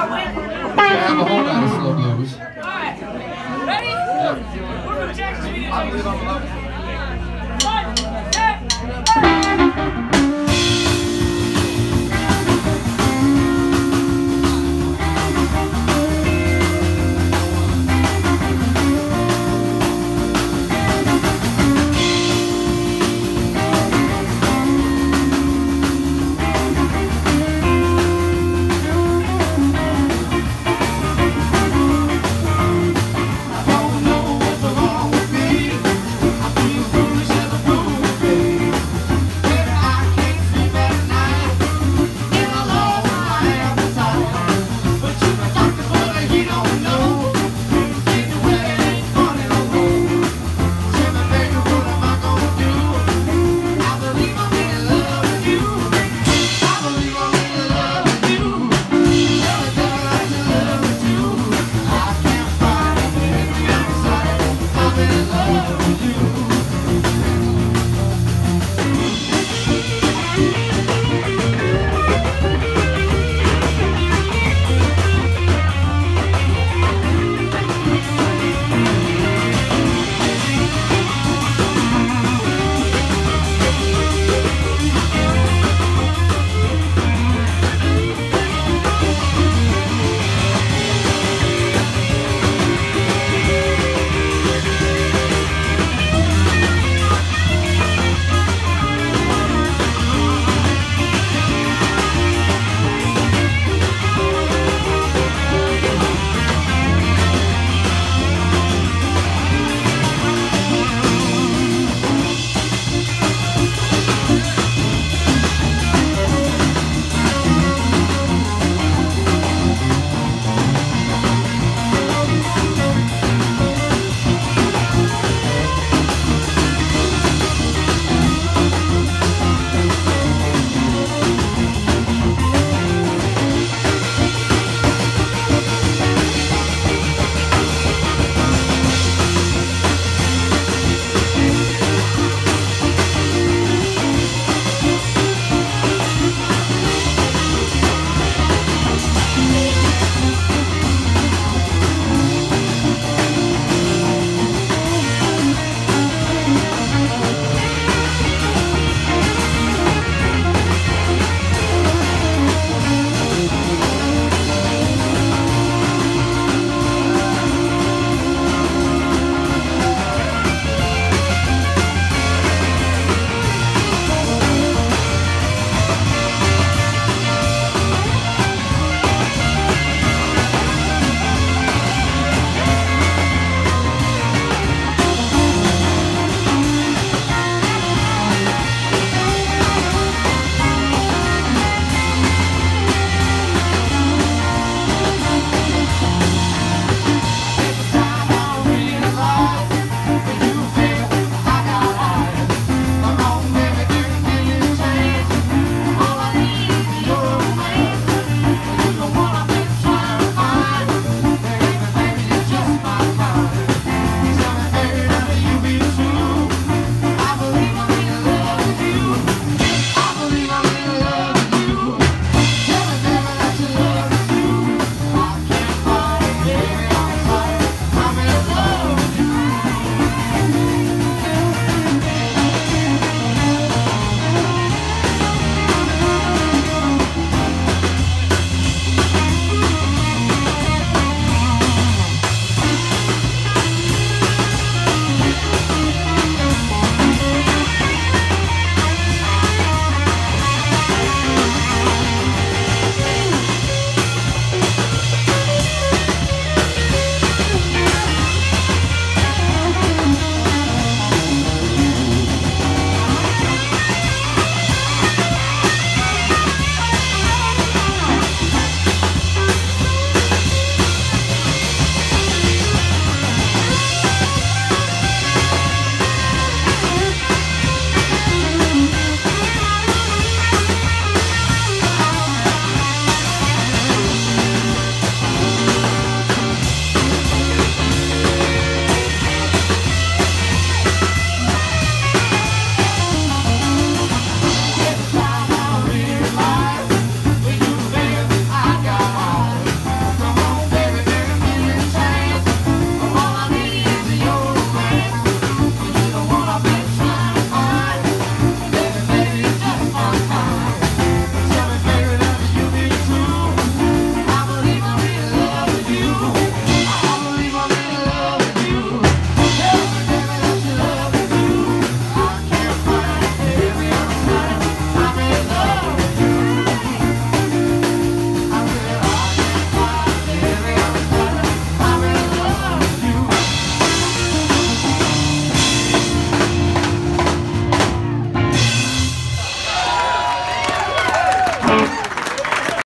I'm a whole lot of slow blues. Alright. Ready? What